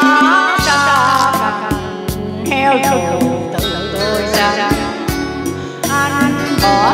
Ta xa theo heo tự tôi ra. Anh bỏ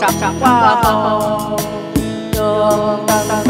「傻ァンファンフ」。